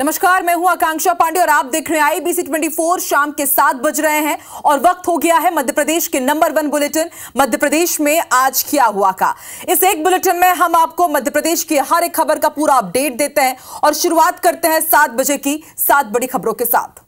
नमस्कार, मैं हूँ आकांक्षा पांडे और आप देख रहे हैं आईबीसी 24 शाम के सात बज रहे हैं और वक्त हो गया है मध्य प्रदेश के number one bulletin, Madhya Pradesh में आज क्या हुआ का। इस एक बुलेटिन में हम आपको मध्य प्रदेश की हर एक खबर का पूरा अपडेट देते हैं और शुरुआत करते हैं सात बजे की सात बड़ी खबरों के साथ।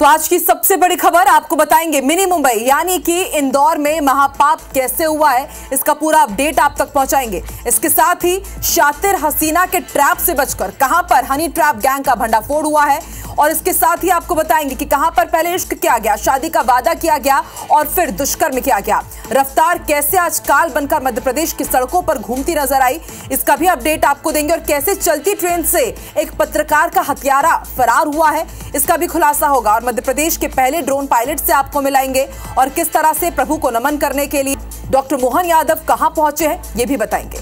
तो आज की सबसे बड़ी खबर आपको बताएँगे मिनी मुंबई, यानी कि इंदौर में महापाप कैसे हुआ है, इसका पूरा अपडेट आप तक पहुंचाएँगे। इसके साथ ही शातिर हसीना के ट्रैप से बचकर कहाँ पर हनी ट्रैप गैंग का भंडाफोड़ हुआ है, और इसके साथ ही आपको बताएँगे कि कहाँ पर पहले इश्क किया गया, शादी का वादा किया गया, और फिर दुष्कर्म किया गया। रफ्तार कैसे आज काल बनकर मध्य प्रदेश की सड़कों पर घूमती नज़र आई, इसका भी अपडेट आपको देंगे, और कैसे चलती ट्रेन से एक पत्रकार का हत्यारा फरार हुआ है, इसका भी खुलासा होगा, और मध्य प्रदेश के पहले ड्रोन पायलट से आपको मिलाएँगे। और किस तरह से प्रभु को नमन करने के लिए डॉक्टर मोहन यादव कहाँ पहुँचे हैं, ये भी बताएँगे।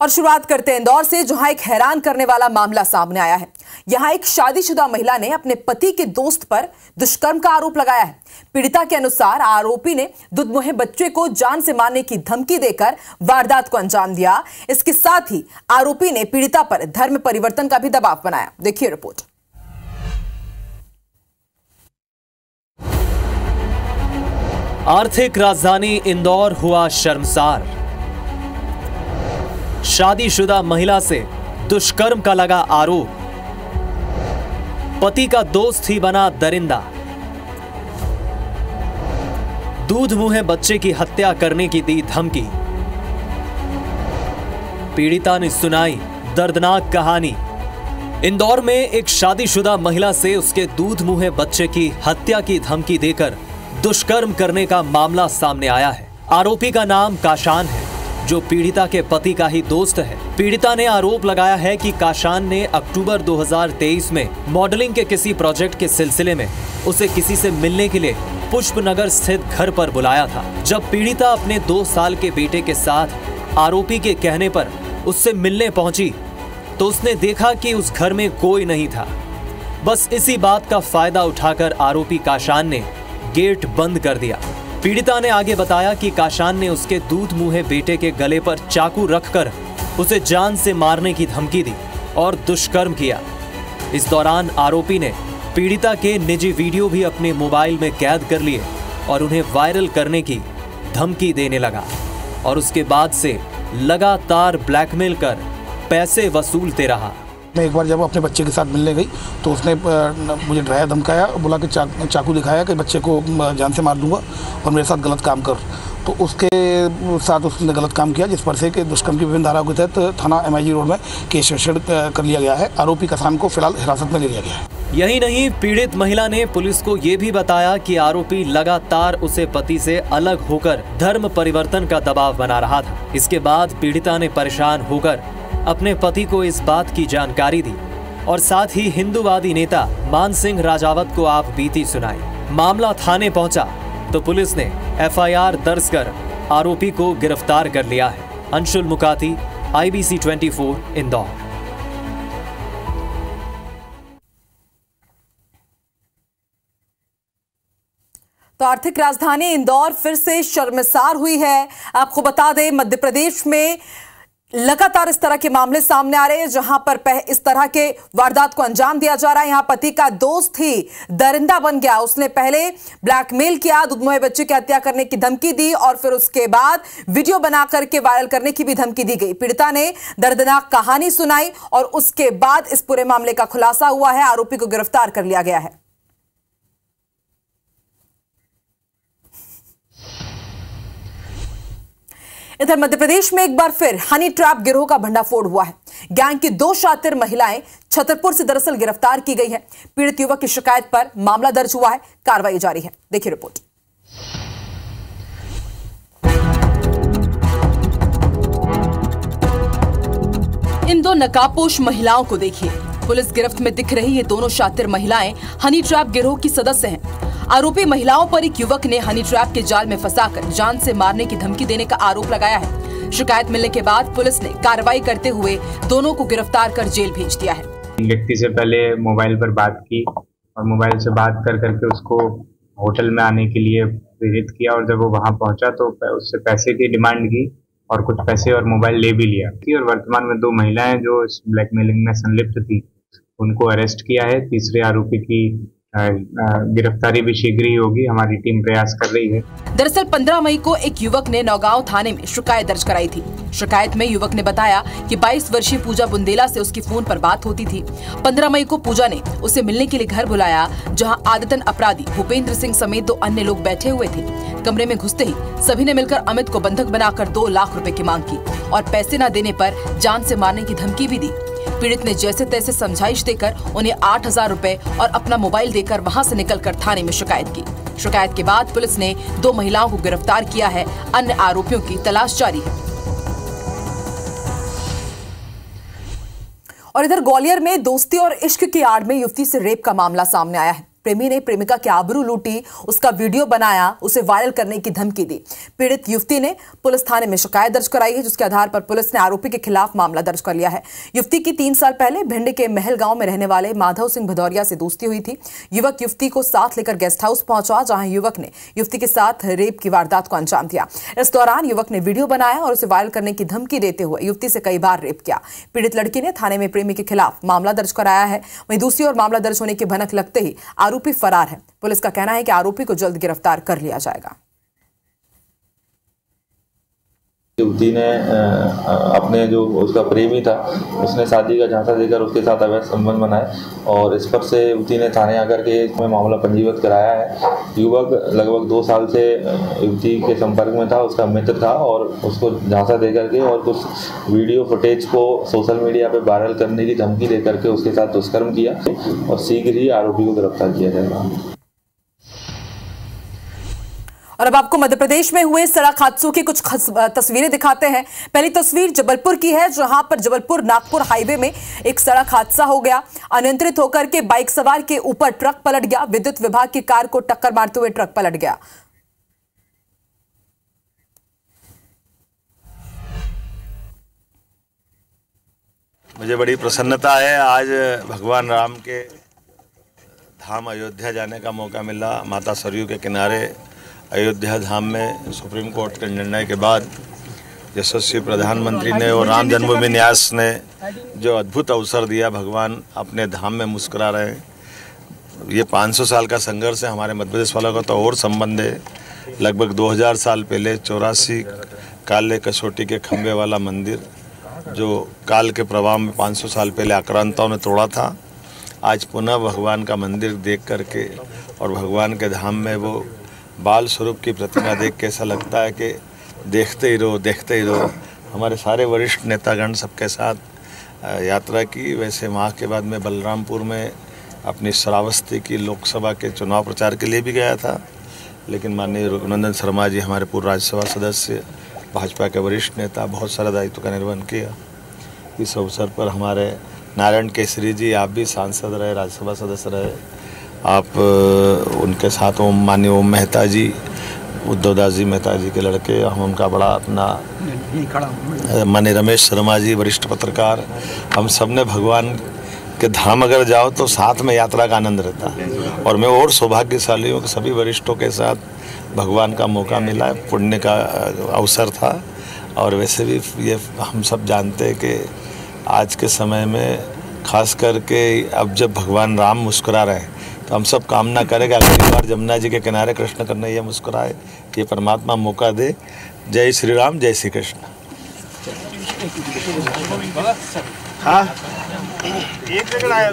और शुरुआत करते हैं इंदौर से, जहाँ एक हैरान करने वाला मामला सामने आया है। यहाँ एक शादीशुदा महिला ने अपने पति के दोस्त पर दुष्कर्म का आरोप लगाया है। पीड़िता के अनुसार आरोपी ने दुधमुहे बच्चे को जान से मारने की धमकी देकर वारदात को अंजाम दिया। इसके साथ ही आरोपी ने पीड़िता पर धर्म परिवर्तन का भी दबाव बनाया। देखिए रिपोर्ट। आर्थिक राजधानी इंदौर हुआ शर्मसार। शादीशुदा महिला से दुष्कर्म का लगा आरोप। पति का दोस्त ही बना दरिंदा। दूध मुहे बच्चे की हत्या करने की दी धमकी। पीड़िता ने सुनाई दर्दनाक कहानी। इंदौर में एक शादीशुदा महिला से उसके दूध मुहे बच्चे की हत्या की धमकी देकर दुष्कर्म करने का मामला सामने आया है। आरोपी का नाम काशान है। जो पीड़िता के पति का ही दोस्त है। पीड़िता ने आरोप लगाया है कि काशान ने अक्टूबर 2023 में मॉडलिंग के किसी प्रोजेक्ट के सिलसिले में उसे किसी से मिलने के लिए पुष्पनगर स्थित घर पर बुलाया था। जब पीड़िता अपने दो साल के बेटे के साथ आरोपी के कहने पर उससे मिलने पहुँची तो उसने देखा कि उस घर में कोई नहीं था। बस इसी बात का फ़ायदा उठाकर आरोपी काशान ने गेट बंद कर दिया। पीड़िता ने आगे बताया कि काशान ने उसके दूध मुहे बेटे के गले पर चाकू रखकर उसे जान से मारने की धमकी दी और दुष्कर्म किया। इस दौरान आरोपी ने पीड़िता के निजी वीडियो भी अपने मोबाइल में कैद कर लिए और उन्हें वायरल करने की धमकी देने लगा और उसके बाद से लगातार ब्लैकमेल कर पैसे वसूलते रहा। मैं एक बार जब अपने बच्चे के साथ मिलने गई तो उसने मुझे डराया धमकाया बोला कि चा, चाकू दिखाया कि बच्चे को जान से मार दूँगा और मेरे साथ गलत काम कर। तो उसके साथ उसने गलत काम किया जिस पर से कि दुष्कर्म की विभिन्न धाराओं के तहत थाना एम रोड में केस रजिस्टर्ड कर लिया गया है। आरोपी कसान को फ़िलहाल हिरासत में ले लिया गया है। यही नहीं पीड़ित महिला ने पुलिस को ये भी बताया कि आरोपी लगातार उसे पति से अलग होकर धर्म परिवर्तन का दबाव बना रहा था। इसके बाद पीड़िता ने परेशान होकर अपने पति को इस बात की जानकारी दी और साथ ही हिंदूवादी नेता मान सिंह राजावत को आप बीती सुनाई। मामला थाने पहुँचा तो पुलिस ने एफआईआर दर्ज कर आरोपी को गिरफ़्तार कर लिया है। अंशुल मुकाती, आईबीसी 24 इंदौर। तो आर्थिक राजधानी इंदौर फिर से शर्मसार हुई है। आपको बता दें, मध्य प्रदेश में लगातार इस तरह के मामले सामने आ रहे हैं, जहाँ पर इस तरह के वारदात को अंजाम दिया जा रहा है। यहाँ पति का दोस्त ही दरिंदा बन गया। उसने पहले ब्लैकमेल किया, दुधमोहे बच्चे की हत्या करने की धमकी दी और फिर उसके बाद वीडियो बना करके वायरल करने की भी धमकी दी गई। पीड़िता ने दर्दनाक कहानी सुनाई और उसके बाद इस पूरे मामले का खुलासा हुआ है। आरोपी को गिरफ़्तार कर लिया गया है। इधर मध्य प्रदेश में एक बार फिर हनी ट्रैप गिरोह का भंडाफोड़ हुआ है। गैंग की दो शातिर महिलाएँ छतरपुर से दरअसल गिरफ़्तार की गई है। पीड़ित युवक की शिकायत पर मामला दर्ज हुआ है। कार्रवाई जारी है। देखिए रिपोर्ट। इन दो नकाबपोश महिलाओं को देखिए। पुलिस गिरफ्त में दिख रही ये दोनों शातिर महिलाएँ। हनी ट्रैप गिरोह की सदस्य हैं। आरोपी महिलाओं पर एक युवक ने हनी ट्रैप के जाल में फंसाकर जान से मारने की धमकी देने का आरोप लगाया है। शिकायत मिलने के बाद पुलिस ने कार्रवाई करते हुए दोनों को गिरफ़्तार कर जेल भेज दिया है। व्यक्ति से पहले मोबाइल पर बात की और मोबाइल से बात कर करके उसको होटल में आने के लिए प्रेरित किया और जब वो वहाँ पहुँचा तो उससे पैसे की डिमांड की और कुछ पैसे और मोबाइल ले भी लिया। और वर्तमान में दो महिलाएँ जो इस ब्लैकमेलिंग में संलिप्त थी, उनको अरेस्ट किया है। तीसरे आरोपी की गिरफ्तारी भी शीघ्र ही होगी, हमारी टीम प्रयास कर रही है। दरअसल 15 मई को एक युवक ने नौगांव थाने में शिकायत दर्ज कराई थी। शिकायत में युवक ने बताया कि 22 वर्षीय पूजा बुंदेला से उसकी फ़ोन पर बात होती थी। 15 मई को पूजा ने उसे मिलने के लिए घर बुलाया, जहाँ आदतन अपराधी भूपेंद्र सिंह समेत दो अन्य लोग बैठे हुए थे। कमरे में घुसते ही सभी ने मिलकर अमित को बंधक बनाकर दो लाख रूपए की मांग की और पैसे न देने आरोप जान ऐसी मारने की धमकी भी दी। पीड़ित ने जैसे तैसे समझाइश देकर उन्हें आठ हज़ार रूपए और अपना मोबाइल देकर वहाँ से निकलकर थाने में शिकायत की। शिकायत के बाद पुलिस ने दो महिलाओं को गिरफ़्तार किया है। अन्य आरोपियों की तलाश जारी है। और इधर ग्वालियर में दोस्ती और इश्क की आड़ में युवती से रेप का मामला सामने आया है। प्रेमी ने प्रेमिका की आबरू लूटी, उसका वीडियो बनाया, उसे वायरल करने की धमकी दी। पीड़ित युवती ने पुलिस थाने में शिकायत दर्ज कराई है, जिसके आधार पर पुलिस ने आरोपी के खिलाफ मामला दर्ज कर लिया है। युवती की तीन साल पहले भिंड के महल गाँव में रहने वाले माधव सिंह भदौरिया से दोस्ती हुई थी। युवक युवती को साथ लेकर गेस्ट हाउस पहुँचा, जहाँ युवक ने युवती के साथ रेप की वारदात को अंजाम दिया। इस दौरान युवक ने वीडियो बनाया और उसे वायरल करने की धमकी देते हुए युवती से कई बार रेप किया। पीड़ित लड़की ने थाने में प्रेमी के खिलाफ मामला दर्ज कराया है। वहीं दूसरी ओर मामला दर्ज होने की भनक लगते ही आरोपी फरार है। पुलिस का कहना है कि आरोपी को जल्द गिरफ़्तार कर लिया जाएगा। युवती ने अपने जो उसका प्रेमी था, उसने शादी का झांसा देकर उसके साथ अवैध संबंध बनाए और इस पर से युवती ने थाने आकर के इसमें मामला पंजीबद्ध कराया है। युवक लगभग दो साल से युवती के संपर्क में था, उसका मित्र था और उसको झांसा दे करके और कुछ वीडियो फुटेज को सोशल मीडिया पर वायरल करने की धमकी दे करके उसके साथ दुष्कर्म किया और शीघ्र ही आरोपी को गिरफ़्तार किया जाएगा। और अब आपको मध्य प्रदेश में हुए सड़क हादसों की कुछ तस्वीरें दिखाते हैं। पहली तस्वीर जबलपुर की है, जहाँ पर जबलपुर नागपुर हाईवे में एक सड़क हादसा हो गया। अनियंत्रित होकर के बाइक सवार के ऊपर ट्रक पलट गया। विद्युत विभाग की कार को टक्कर मारते हुए ट्रक पलट गया। मुझे बड़ी प्रसन्नता है। आज भगवान राम के धाम अयोध्या जाने का मौका मिला। माता सरयू के किनारे अयोध्या धाम में सुप्रीम कोर्ट के निर्णय के बाद यशस्वी प्रधानमंत्री ने और राम जन्मभूमि न्यास ने जो अद्भुत अवसर दिया, भगवान अपने धाम में मुस्कुरा रहे हैं। ये 500 साल का संघर्ष है हमारे मध्य प्रदेश वालों का तो और संबंध है। लगभग 2000 साल पहले चौरासी काले कसोटी के खंभे वाला मंदिर, जो काल के प्रभाव में 500 साल पहले आक्रांताओं ने तोड़ा था, आज पुनः भगवान का मंदिर देख करके और भगवान के धाम में वो बाल स्वरूप की प्रतिमा देख के ऐसा लगता है कि देखते ही रहो, देखते ही रहो। हमारे सारे वरिष्ठ नेतागण सबके साथ यात्रा की। वैसे वहाँ के बाद मैं बलरामपुर में अपनी श्रावस्ती की लोकसभा के चुनाव प्रचार के लिए भी गया था। लेकिन माननीय रघुनंदन शर्मा जी, हमारे पूर्व राज्यसभा सदस्य, भाजपा के वरिष्ठ नेता, बहुत सारा दायित्व का निर्वहन किया। इस अवसर पर हमारे नारायण केसरी जी, आप भी सांसद रहे, राज्यसभा सदस्य रहे। आप उनके साथ ओम मान्य ओम मेहता जी, उद्धव दास जी मेहता जी के लड़के, हम उनका बड़ा अपना मान्य रमेश शर्मा जी वरिष्ठ पत्रकार, हम सबने भगवान के धाम अगर जाओ तो साथ में यात्रा का आनंद रहता। है और मैं और सौभाग्यशाली हूँ कि सभी वरिष्ठों के साथ भगवान का मौका मिला है पुण्य का अवसर था। और वैसे भी ये हम सब जानते हैं कि आज के समय में खास करके अब जब भगवान राम मुस्कुरा रहे हैं तो हम सब कामना करें कि अगली बार जमुना जी के किनारे कृष्ण करने ये मुस्कुराए कि परमात्मा मौका दे। जय श्री राम जय श्री कृष्ण। हाँ। एक जगह आया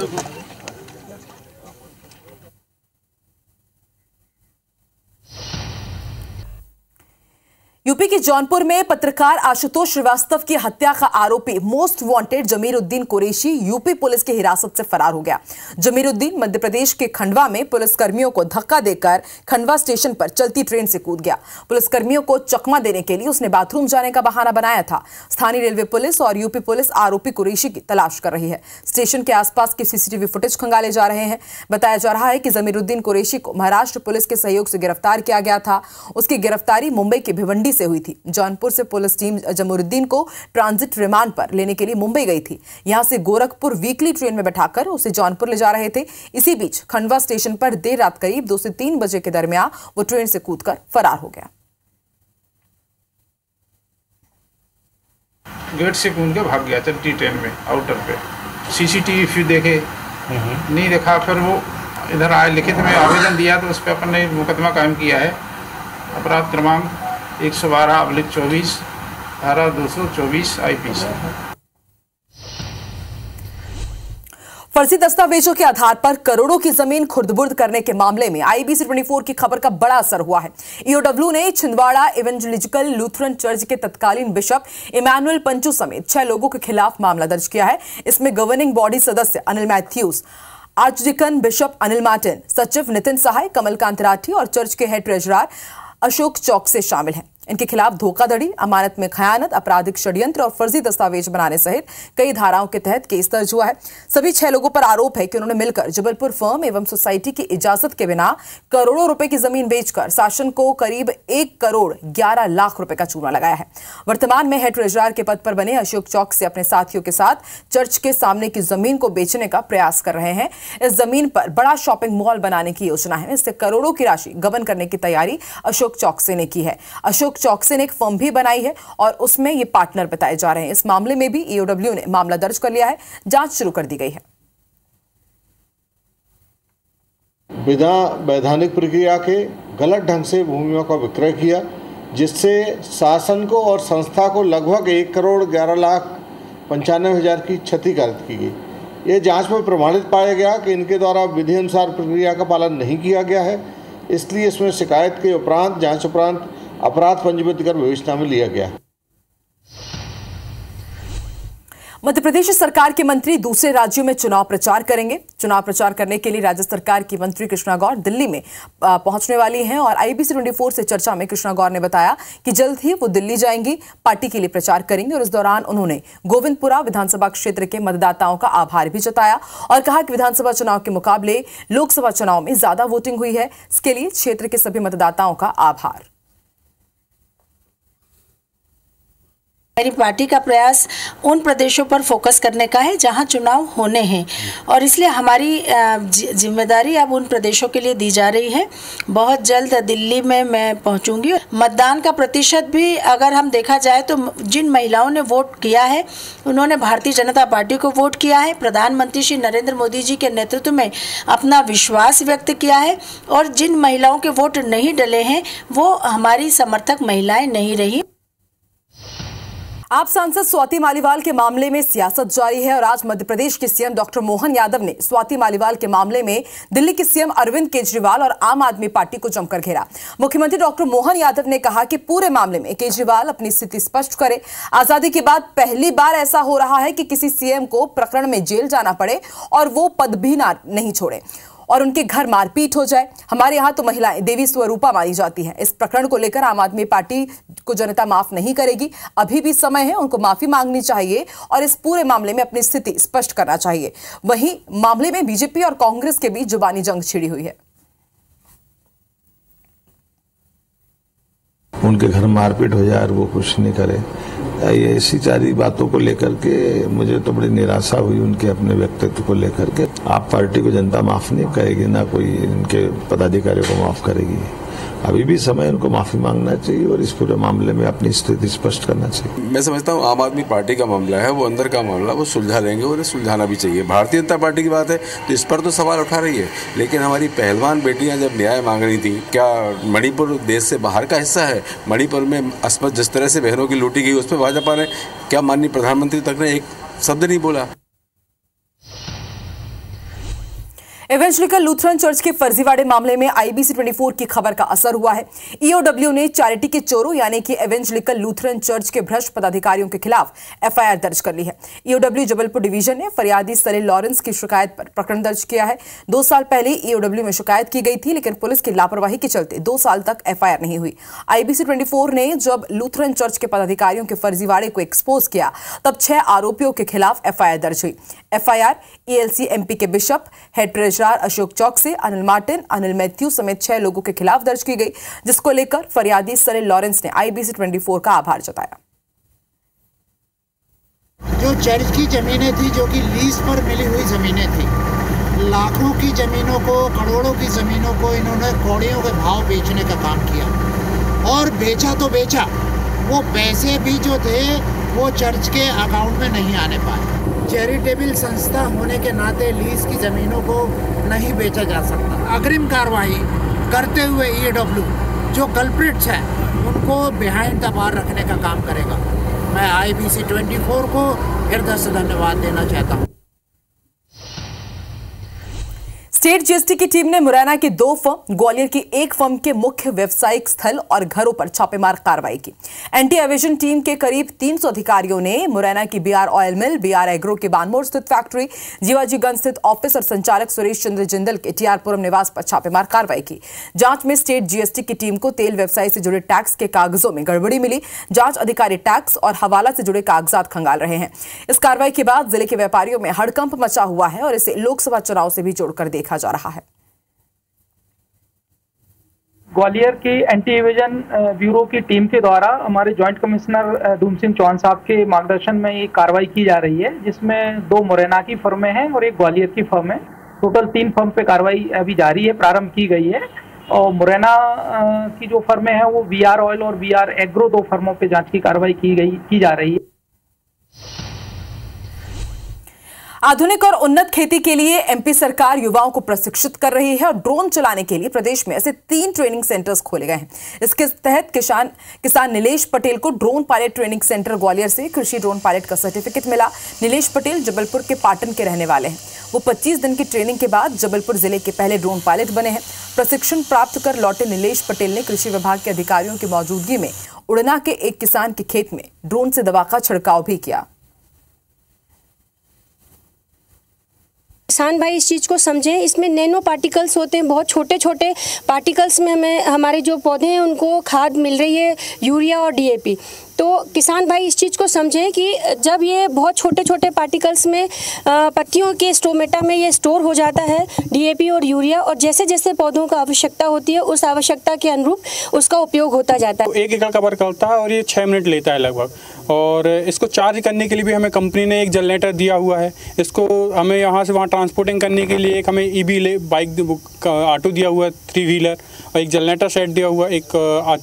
यूपी के जौनपुर में पत्रकार आशुतोष श्रीवास्तव की हत्या का आरोपी most wanted Zamiruddin Qureshi UP police की हिरासत से फरार हो गया। जमीरुद्दीन मध्य प्रदेश के खंडवा में पुलिसकर्मियों को धक्का देकर खंडवा स्टेशन पर चलती ट्रेन से कूद गया। पुलिसकर्मियों को चकमा देने के लिए उसने बाथरूम जाने का बहाना बनाया था। स्थानीय रेलवे पुलिस और यूपी पुलिस आरोपी कुरेशी की तलाश कर रही है। स्टेशन के आसपास की सीसीटीवी फुटेज खंगाले जा रहे हैं। बताया जा रहा है कि जमीरुद्दीन कुरेशी को महाराष्ट्र पुलिस के सहयोग से गिरफ़्तार किया गया था। उसकी गिरफ्तारी मुंबई के भिवंडी दिल्ली से हुई थी। जौनपुर से पुलिस टीम जमरुद्दीन को ट्रांजिट रिमांड पर लेने के लिए मुंबई गई थी। यहाँ से गोरखपुर वीकली ट्रेन में बैठाकर उसे जौनपुर ले जा रहे थे। इसी बीच खंडवा स्टेशन पर देर रात करीब दो से तीन बजे के दरमियान वो ट्रेन से कूदकर फरार हो गया। गेट से कूद के भाग गया चलती ट्रेन में आउटर पे। सीसीटीवी फिर देखे। नहीं।, नहीं देखा फिर वो इधर आए लिखित में आवेदन दिया तो उस पर अपन ने मुकदमा कायम किया है। अपराध क्रमांक एक सौ बारह अबलिक चौबीस धारा दो सौ चौबीस आई पी सी फर्जी दस्तावेजों के आधार पर करोड़ों की ज़मीन खुर्दबुर्द करने के मामले में आईबीसी 24 की खबर का बड़ा असर हुआ है। ईओडब्ल्यू ने छिंदवाड़ा इवेंजलिजिकल लूथरन चर्च के तत्कालीन बिशप इमानुअल पंचू समेत छह लोगों के खिलाफ मामला दर्ज किया है। इसमें गवर्निंग बॉडी सदस्य Anil Mathews archdeacon bishop Anil Martin, सचिव नितिन सहाय, कमलकांत राठी और चर्च के हेड ट्रेजरार अशोक चौकसे शामिल हैं। इनके खिलाफ धोखाधड़ी, अमानत में खयानत, आपराधिक षड्यंत्र और फर्जी दस्तावेज़ बनाने सहित कई धाराओं के तहत केस दर्ज हुआ है। सभी छह लोगों पर आरोप है कि उन्होंने मिलकर जबलपुर फर्म एवं सोसाइटी की इजाज़त के बिना करोड़ों रुपए की ज़मीन बेचकर शासन को करीब एक करोड़ ग्यारह लाख रुपए का चूना लगाया है। वर्तमान में हेड ट्रेजरार के पद पर बने अशोक चौक से अपने साथियों के साथ चर्च के सामने की ज़मीन को बेचने का प्रयास कर रहे हैं। इस ज़मीन पर बड़ा शॉपिंग मॉल बनाने की योजना है। इससे करोड़ों की राशि गबन करने की तैयारी अशोक चौकसे ने की है। अशोक चौकसे ने एक फर्म भी बनाई है और उसमें ये पार्टनर बताए जा रहे हैं। इस मामले में भी ईओडब्ल्यू ने मामला दर्ज कर लिया है। जाँच शुरू कर दी गई है। बिना वैधानिक प्रक्रिया के गलत ढंग से भूमियों का विक्रय किया, जिससे शासन को और संस्था को लगभग एक करोड़ ग्यारह लाख पंचानवे हज़ार की क्षति कारित की गई। ये जाँच में प्रमाणित पाया गया कि इनके द्वारा विधि अनुसार प्रक्रिया का पालन नहीं किया गया है। इसलिए इसमें शिकायत के उपरांत, जाँच उपरांत अपराध पंजीबद्ध कर विवेचना में लिया गया। मध्य प्रदेश सरकार के मंत्री दूसरे राज्यों में चुनाव प्रचार करेंगे। चुनाव प्रचार करने के लिए राज्य सरकार की मंत्री कृष्णा गौर दिल्ली में पहुँचने वाली हैं और आईबीसी 24 से चर्चा में कृष्णा गौर ने बताया कि जल्द ही वो दिल्ली जाएँगी, पार्टी के लिए प्रचार करेंगे और इस दौरान उन्होंने गोविंदपुरा विधानसभा क्षेत्र के मतदाताओं का आभार भी जताया और कहा कि विधानसभा चुनाव के मुकाबले लोकसभा चुनाव में ज़्यादा वोटिंग हुई है। इसके लिए क्षेत्र के सभी मतदाताओं का आभार। मेरी पार्टी का प्रयास उन प्रदेशों पर फोकस करने का है जहाँ चुनाव होने हैं। और इसलिए हमारी ज़िम्मेदारी अब उन प्रदेशों के लिए दी जा रही है। बहुत जल्द दिल्ली में मैं पहुंचूँगी मतदान का प्रतिशत भी अगर हम देखा जाए तो जिन महिलाओं ने वोट किया है, उन्होंने भारतीय जनता पार्टी को वोट किया है। प्रधानमंत्री श्री नरेंद्र मोदी जी के नेतृत्व में अपना विश्वास व्यक्त किया है और जिन महिलाओं के वोट नहीं डले हैं, वो हमारी समर्थक महिलाएँ नहीं रही। आप सांसद स्वाति मालीवाल के मामले में सियासत जारी है और आज मध्य प्रदेश के सीएम डॉक्टर मोहन यादव ने स्वाति मालीवाल के मामले में दिल्ली के सीएम अरविंद केजरीवाल और आम आदमी पार्टी को जमकर घेरा। मुख्यमंत्री डॉक्टर मोहन यादव ने कहा कि पूरे मामले में केजरीवाल अपनी स्थिति स्पष्ट करे। आज़ादी के बाद पहली बार ऐसा हो रहा है कि किसी सीएम को प्रकरण में जेल जाना पड़े और वो पद भी नहीं छोड़े। और उनके घर मारपीट हो जाए। हमारे यहाँ तो महिलाएँ, देवी स्वरूपा मारी जाती हैं। इस प्रकरण को लेकर आम आदमी पार्टी को जनता माफ़ नहीं करेगी। अभी भी समय है, उनको माफ़ी मांगनी चाहिए और इस पूरे मामले में अपनी स्थिति स्पष्ट करना चाहिए। वहीं मामले में बीजेपी और कांग्रेस के बीच जुबानी जंग छिड़ी हुई है। उनके घर मारपीट हो जाए और वो कुछ नहीं करे। ये ऐसी सारी बातों को लेकर के मुझे तो बड़ी निराशा हुई उनके अपने व्यक्तित्व को लेकर के। आप पार्टी को जनता माफ़ नहीं करेगी, ना कोई इनके पदाधिकारियों को माफ़ करेगी। अभी भी समय उनको माफ़ी मांगना चाहिए और इस पूरे मामले में अपनी स्थिति स्पष्ट करना चाहिए। मैं समझता हूँ, आम आदमी पार्टी का मामला है, वो अंदर का मामला, वो सुलझा लेंगे और सुलझाना भी चाहिए। भारतीय जनता पार्टी की बात है तो इस पर तो सवाल उठा रही है। लेकिन हमारी पहलवान बेटियाँ जब न्याय मांग रही थी, क्या मणिपुर देश से बाहर का हिस्सा है? मणिपुर में अस्पत जिस तरह से बहनों की लूटी गई, उस पर भाजपा ने क्या माननीय प्रधानमंत्री तक ने एक शब्द नहीं बोला? एवेंजलिकल लूथरन चर्च के फर्जीवाड़े मामले में आईबीसी 24 की खबर का असर हुआ है। ईओडब्ल्यू ने चैरिटी के चोरों, यानी कि एवेंजलिकल लूथरन चर्च के भ्रष्ट पदाधिकारियों के खिलाफ एफआईआर दर्ज कर ली है। ईओडब्ल्यू जबलपुर डिवीज़न ने फरियादी सरे लॉरेंस की शिकायत पर प्रकरण दर्ज किया है। दो साल पहले ईओडब्ल्यू में शिकायत की गई थी, लेकिन पुलिस की लापरवाही के चलते दो साल तक एफआईआर नहीं हुई। आईबीसी ट्वेंटी ने जब लूथरन चर्च के पदाधिकारियों के फर्जीवाड़े को एक्सपोज किया, तब छह आरोपियों के खिलाफ एफआईआर दर्ज हुई। एफआईआर ईएलसी एमपी के bishop head treasurer Ashok Chowk से अनिल मार्टिन, अनिल मैथ्यू समेत छह लोगों के खिलाफ दर्ज की गई, जिसको लेकर फरियादी सरिल लॉरेंस ने आईबीसी 24 का आभार जताया। जो चर्च की जमीनें थी, जो कि लीज पर मिली हुई जमीनें थी, लाखों की जमीनों को, करोड़ों की जमीनों को इन्होंने कौड़ियों के भाव बेचने का काम किया। और बेचा तो बेचा, वो पैसे भी जो थे, वो चर्च के अकाउंट में नहीं आने पाए। चैरिटेबल संस्था होने के नाते लीज की ज़मीनों को नहीं बेचा जा सकता। अग्रिम कार्रवाई करते हुए ई जो कल्प्रिट्स हैं, उनको बिहाइंड द बार रखने का काम करेगा। मैं I B C twenty four को हृदय से धन्यवाद देना चाहता हूँ। स्टेट जीएसटी की टीम ने मुरैना की दो फर्म, ग्वालियर की एक फर्म के मुख्य व्यवसायिक स्थल और घरों पर छापेमार कार्रवाई की। एंटी एविजन टीम के करीब 300 अधिकारियों ने मुरैना की BR oil mill, BR agro के बानमोर स्थित फैक्ट्री जीवाजीगंज स्थित ऑफ़िस और संचालक सुरेश चंद्र जिंदल के टीआरपुरम निवास पर छापेमार कार्रवाई की। जाँच में स्टेट जीएसटी की टीम को तेल व्यवसाय से जुड़े टैक्स के कागजों में गड़बड़ी मिली। जाँच अधिकारी टैक्स और हवाला से जुड़े कागजात खंगाल रहे हैं। इस कार्रवाई के बाद ज़िले के व्यापारियों में हड़कंप मचा हुआ है और इसे लोकसभा चुनाव से भी जोड़कर देखा देखा जा रहा है। ग्वालियर की एंटी इविजन ब्यूरो की टीम के द्वारा हमारे जॉइंट कमिश्नर धूम सिंह चौहान साहब के मार्गदर्शन में ये कार्रवाई की जा रही है, जिसमें दो मुरैना की फर्में हैं और एक ग्वालियर की फर्म है। टोटल तीन फर्म पे कार्रवाई अभी जारी है, प्रारंभ की गई है। और मुरैना की जो फर्में हैं वो वीआर ऑयल और वीआर एग्रो दो फर्मों पे जाँच की कार्रवाई की गई, की जा रही है। आधुनिक और उन्नत खेती के लिए एमपी सरकार युवाओं को प्रशिक्षित कर रही है और ड्रोन चलाने के लिए प्रदेश में ऐसे तीन ट्रेनिंग सेंटर्स खोले गए हैं। इसके तहत किसान किसान नीलेश पटेल को drone pilot training centre Gwalior से कृषि ड्रोन पायलट का सर्टिफिकेट मिला। नीलेश पटेल जबलपुर के पाटन के रहने वाले हैं। वो 25 दिन की ट्रेनिंग के बाद जबलपुर ज़िले के पहले ड्रोन पायलट बने हैं। प्रशिक्षण प्राप्त कर लौटे नीलेश पटेल ने कृषि विभाग के अधिकारियों की मौजूदगी में उड़ना के एक किसान के खेत में ड्रोन से दवा का छिड़काव भी किया। किसान भाई इस चीज़ को समझें। इसमें नैनो पार्टिकल्स होते हैं, बहुत छोटे छोटे पार्टिकल्स में हमें, हमारे जो पौधे हैं, उनको खाद मिल रही है, यूरिया और डीएपी। तो किसान भाई इस चीज़ को समझें कि जब ये बहुत छोटे छोटे पार्टिकल्स में पत्तियों के स्टोमेटा में ये स्टोर हो जाता है डीएपी और यूरिया और जैसे जैसे पौधों का आवश्यकता होती है, उस आवश्यकता के अनुरूप उसका उपयोग होता जाता है। एक एकड़ कवर करता है और ये छः मिनट लेता है लगभग। और इसको चार्ज करने के लिए भी हमें कंपनी ने एक जनरेटर दिया हुआ है। इसको हमें यहाँ से वहाँ ट्रांसपोर्टिंग करने के लिए एक हमें ई बी बाइक ऑटो दिया हुआ है थ्री व्हीलर और एक जनरेटर सेट दिया हुआ एक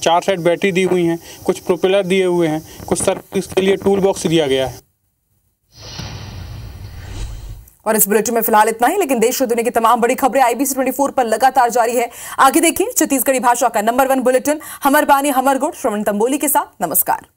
चार सेट बैटरी दी हुई हैं, कुछ प्रोपेलर दिए हुए हैं, कुछ सर्विस के लिए टूल बॉक्स दिया गया है। और इस बुलेटिन में फ़िलहाल इतना ही, लेकिन देश और दुनिया की तमाम बड़ी खबरें आईबीसी 24 पर लगातार जारी है। आगे देखिए, छत्तीसगढ़ी भाषा का नंबर वन बुलेटिन हमर बानी हमर गुड़, श्रवण तंबोली के साथ। नमस्कार।